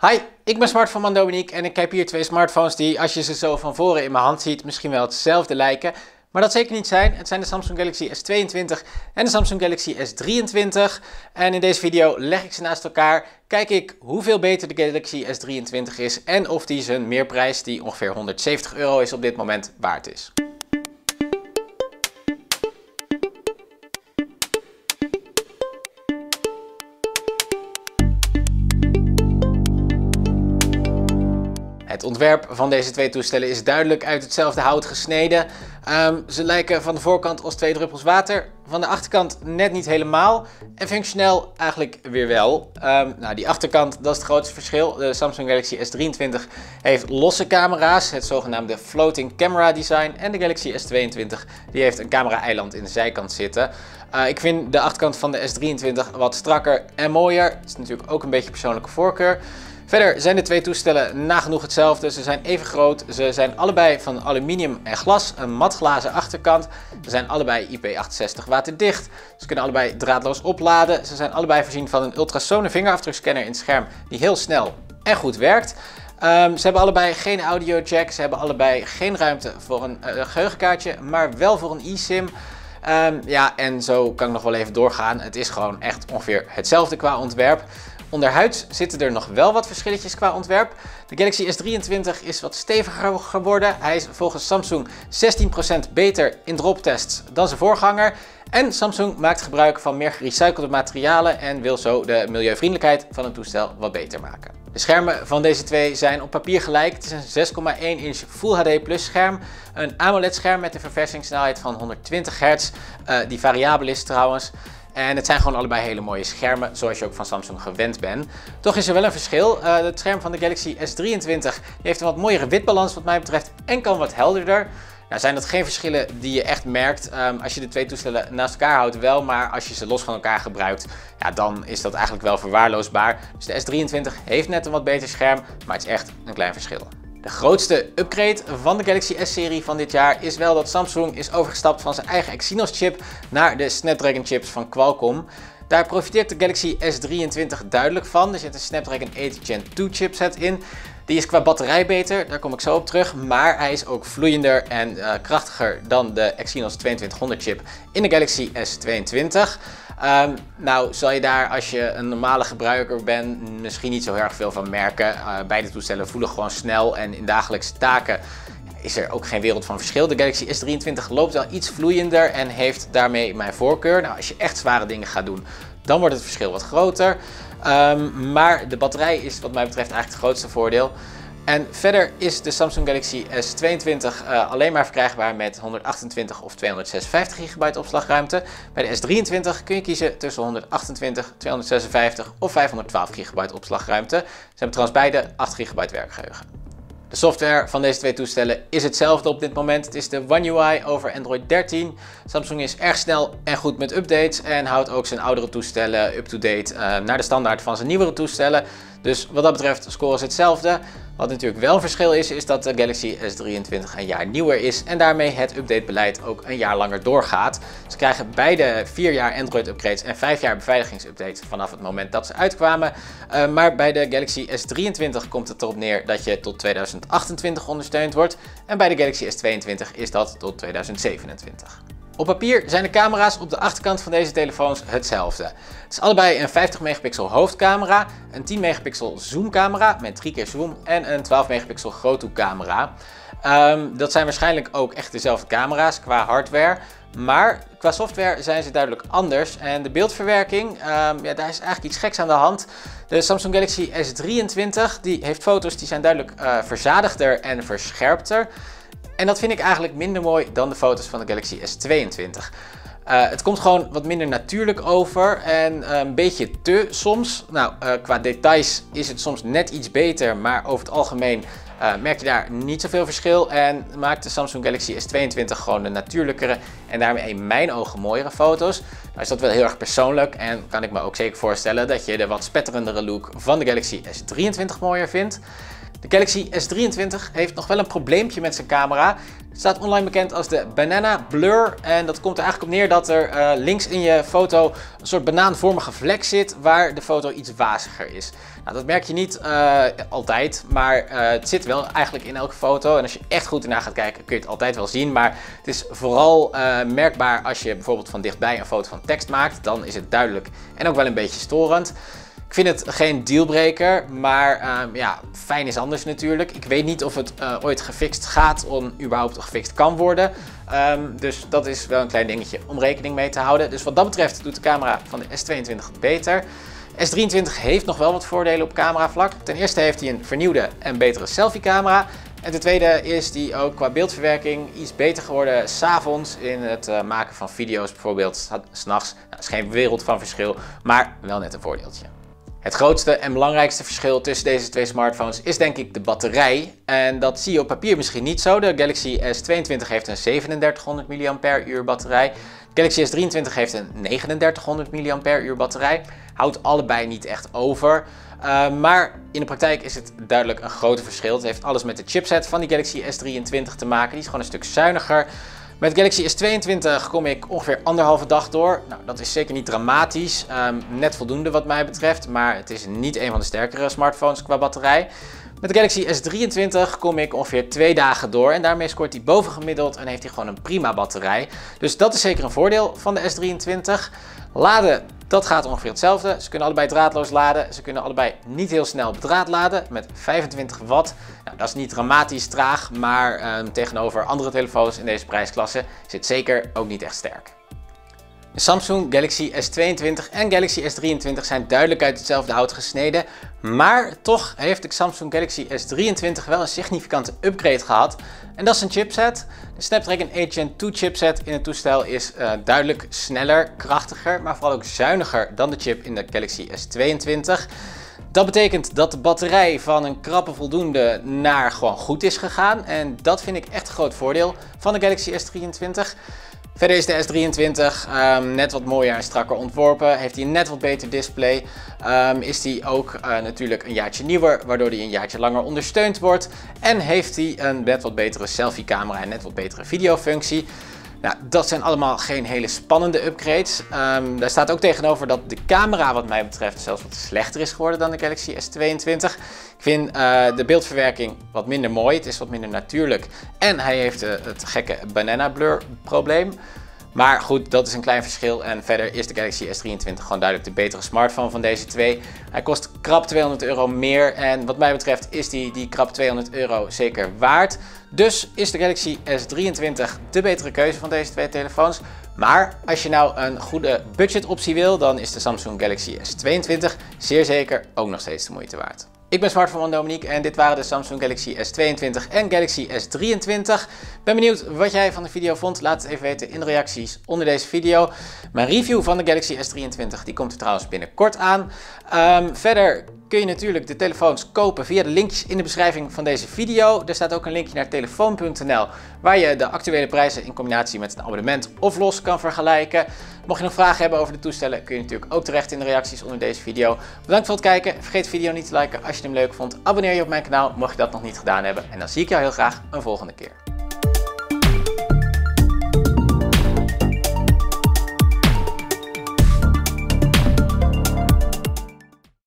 Hi, ik ben Smartphone Dominique en ik heb hier twee smartphones die, als je ze zo van voren in mijn hand ziet, misschien wel hetzelfde lijken. Maar dat zeker niet zijn. Het zijn de Samsung Galaxy S22 en de Samsung Galaxy S23. En in deze video leg ik ze naast elkaar, kijk ik hoeveel beter de Galaxy S23 is en of die zijn meerprijs, die ongeveer 170 euro is op dit moment, waard is. Het ontwerp van deze twee toestellen is duidelijk uit hetzelfde hout gesneden. Ehm, ze lijken van de voorkant als twee druppels water, van de achterkant net niet helemaal en functioneel eigenlijk weer wel. Um, nou, die achterkant, dat is het grootste verschil. De Samsung Galaxy S23 heeft losse camera's, het zogenaamde floating camera design. En de Galaxy S22 die heeft een camera-eiland in de zijkant zitten. Uh, ik vind de achterkant van de S23 wat strakker en mooier. Het is natuurlijk ook een beetje persoonlijke voorkeur. Verder zijn de twee toestellen nagenoeg hetzelfde. Ze zijn even groot. Ze zijn allebei van aluminium en glas. Een matglazen achterkant. Ze zijn allebei IP68 waterdicht. Ze kunnen allebei draadloos opladen. Ze zijn allebei voorzien van een ultrasone vingerafdrukscanner in het scherm die heel snel en goed werkt. Um, ze hebben allebei geen audio jack. Ze hebben allebei geen ruimte voor een uh, geheugenkaartje, maar wel voor een eSIM. Um, ja, en zo kan ik nog wel even doorgaan. Het is gewoon echt ongeveer hetzelfde qua ontwerp. Onderhuids zitten er nog wel wat verschilletjes qua ontwerp. De Galaxy S23 is wat steviger geworden. Hij is volgens Samsung 16% beter in droptests dan zijn voorganger. En Samsung maakt gebruik van meer gerecyclede materialen en wil zo de milieuvriendelijkheid van het toestel wat beter maken. De schermen van deze twee zijn op papier gelijk. Het is een 6,1 inch Full HD Plus scherm. Een AMOLED scherm met een verversingssnelheid van 120 Hz, uh, die variabel is trouwens. En het zijn gewoon allebei hele mooie schermen, zoals je ook van Samsung gewend bent. Toch is er wel een verschil. Uh, het scherm van de Galaxy S23 heeft een wat mooiere witbalans wat mij betreft en kan wat helderder. Nou zijn dat geen verschillen die je echt merkt. Um, als je de twee toestellen naast elkaar houdt wel, maar als je ze los van elkaar gebruikt, ja, dan is dat eigenlijk wel verwaarloosbaar. Dus de S23 heeft net een wat beter scherm, maar het is echt een klein verschil. De grootste upgrade van de Galaxy S-serie van dit jaar is wel dat Samsung is overgestapt van zijn eigen Exynos chip naar de Snapdragon chips van Qualcomm. Daar profiteert de Galaxy S23 duidelijk van. Er zit een Snapdragon 8 Gen 2 chipset in. Die is qua batterij beter, daar kom ik zo op terug, maar hij is ook vloeiender en uh, krachtiger dan de Exynos 2200 chip in de Galaxy S22. Um, nou, zal je daar als je een normale gebruiker bent misschien niet zo erg veel van merken. Uh, beide toestellen voelen gewoon snel en in dagelijkse taken is er ook geen wereld van verschil. De Galaxy S23 loopt wel iets vloeiender en heeft daarmee mijn voorkeur. Nou, als je echt zware dingen gaat doen, dan wordt het verschil wat groter. Um, maar de batterij is wat mij betreft eigenlijk het grootste voordeel. En verder is de Samsung Galaxy S22 uh, alleen maar verkrijgbaar met 128 of 256 gigabyte opslagruimte. Bij de S23 kun je kiezen tussen 128, 256 of 512 gigabyte opslagruimte. Ze hebben trouwens beide 8 gigabyte werkgeheugen. De software van deze twee toestellen is hetzelfde op dit moment. Het is de One UI over Android 13. Samsung is erg snel en goed met updates en houdt ook zijn oudere toestellen up-to-date uh, naar de standaard van zijn nieuwere toestellen. Dus wat dat betreft scoren ze hetzelfde. Wat natuurlijk wel verschil is, is dat de Galaxy S23 een jaar nieuwer is en daarmee het updatebeleid ook een jaar langer doorgaat. Ze krijgen beide 4 jaar Android upgrades en 5 jaar beveiligingsupdates vanaf het moment dat ze uitkwamen. Uh, maar bij de Galaxy S23 komt het erop neer dat je tot 2028 ondersteund wordt en bij de Galaxy S22 is dat tot 2027. Op papier zijn de camera's op de achterkant van deze telefoons hetzelfde. Het is allebei een 50 megapixel hoofdcamera, een 10 megapixel zoomcamera met 3 keer zoom en een 12 megapixel groothoekcamera. Um, dat zijn waarschijnlijk ook echt dezelfde camera's qua hardware. Maar qua software zijn ze duidelijk anders. En de beeldverwerking, um, ja, daar is eigenlijk iets geks aan de hand. De Samsung Galaxy S23 die heeft foto's die zijn duidelijk uh, verzadigder en verscherpter. En dat vind ik eigenlijk minder mooi dan de foto's van de Galaxy S22. Uh, het komt gewoon wat minder natuurlijk over en uh, een beetje te soms. Nou, uh, qua details is het soms net iets beter, maar over het algemeen merk je daar niet zoveel verschil. En maakt de Samsung Galaxy S22 gewoon de natuurlijkere en daarmee in mijn ogen mooiere foto's. Nou is dat wel heel erg persoonlijk en kan ik me ook zeker voorstellen dat je de wat spetterendere look van de Galaxy S23 mooier vindt. De Galaxy S23 heeft nog wel een probleempje met zijn camera. Het staat online bekend als de Banana Blur. En dat komt er eigenlijk op neer dat er uh, links in je foto een soort banaanvormige vlek zit waar de foto iets waziger is. Nou, dat merk je niet uh, altijd, maar uh, het zit wel eigenlijk in elke foto. En als je echt goed ernaar gaat kijken kun je het altijd wel zien. Maar het is vooral merkbaar als je bijvoorbeeld van dichtbij een foto van tekst maakt. Dan is het duidelijk en ook wel een beetje storend. Ik vind het geen dealbreaker, maar um, ja, fijn is anders natuurlijk. Ik weet niet of het uh, ooit gefixt gaat of überhaupt gefixt kan worden. Um, dus dat is wel een klein dingetje om rekening mee te houden. Dus wat dat betreft doet de camera van de S22 het beter. S23 heeft nog wel wat voordelen op cameravlak. Ten eerste heeft hij een vernieuwde en betere selfie camera. En ten tweede is die ook qua beeldverwerking iets beter geworden s'avonds in het uh, maken van video's bijvoorbeeld s'nachts. Nou, is geen wereld van verschil, maar wel net een voordeeltje. Het grootste en belangrijkste verschil tussen deze twee smartphones is denk ik de batterij. En dat zie je op papier misschien niet zo. De Galaxy S22 heeft een 3700 mAh batterij. De Galaxy S23 heeft een 3900 mAh batterij. Houdt allebei niet echt over. Uh, maar in de praktijk is het duidelijk een groot verschil. Het heeft alles met de chipset van die Galaxy S23 te maken. Die is gewoon een stuk zuiniger. Met Galaxy S22 kom ik ongeveer anderhalve dag door. Nou, dat is zeker niet dramatisch. Um, net voldoende wat mij betreft, maar het is niet een van de sterkere smartphones qua batterij. Met de Galaxy S23 kom ik ongeveer twee dagen door en daarmee scoort hij bovengemiddeld en heeft hij gewoon een prima batterij. Dus dat is zeker een voordeel van de S23. Laden dat gaat ongeveer hetzelfde. Ze kunnen allebei draadloos laden. Ze kunnen allebei niet heel snel op draad laden met 25 watt. Nou, dat is niet dramatisch traag, maar eh, tegenover andere telefoons in deze prijsklasse het zeker ook niet echt sterk. De Samsung Galaxy S22 en Galaxy S23 zijn duidelijk uit hetzelfde hout gesneden, maar toch heeft de Samsung Galaxy S23 wel een significante upgrade gehad. En dat is een chipset. De Snapdragon 8 Gen 2 chipset in het toestel is uh, duidelijk sneller, krachtiger, maar vooral ook zuiniger dan de chip in de Galaxy S22. Dat betekent dat de batterij van een krappe voldoende naar gewoon goed is gegaan. En dat vind ik echt een groot voordeel van de Galaxy S23. Verder is de S23 um, net wat mooier en strakker ontworpen. Heeft hij een net wat beter display. Um, is hij ook uh, natuurlijk een jaartje nieuwer, waardoor hij een jaartje langer ondersteund wordt. En heeft hij een net wat betere selfie camera en net wat betere videofunctie. Nou, dat zijn allemaal geen hele spannende upgrades. Um, daar staat ook tegenover dat de camera wat mij betreft zelfs wat slechter is geworden dan de Galaxy S22. Ik vind uh, de beeldverwerking wat minder mooi, het is wat minder natuurlijk. En hij heeft uh, het gekke banana blur probleem. Maar goed, dat is een klein verschil. En verder is de Galaxy S23 gewoon duidelijk de betere smartphone van deze twee. Hij kost krap 200 euro meer. En wat mij betreft is die, die krap 200 euro zeker waard. Dus is de Galaxy S23 de betere keuze van deze twee telefoons. Maar als je nou een goede budgetoptie wil, dan is de Samsung Galaxy S22 zeer zeker ook nog steeds de moeite waard. Ik ben Smartphone Dominique en dit waren de Samsung Galaxy S22 en Galaxy S23. Ben benieuwd wat jij van de video vond. Laat het even weten in de reacties onder deze video. Mijn review van de Galaxy S23 die komt er trouwens binnenkort aan. Um, verder kun je natuurlijk de telefoons kopen via de linkjes in de beschrijving van deze video. Er staat ook een linkje naar telefoon.nl waar je de actuele prijzen in combinatie met een abonnement of los kan vergelijken. Mocht je nog vragen hebben over de toestellen kun je natuurlijk ook terecht in de reacties onder deze video. Bedankt voor het kijken. Vergeet de video niet te liken als je hem leuk vond. Abonneer je op mijn kanaal mocht je dat nog niet gedaan hebben. En dan zie ik jou heel graag een volgende keer.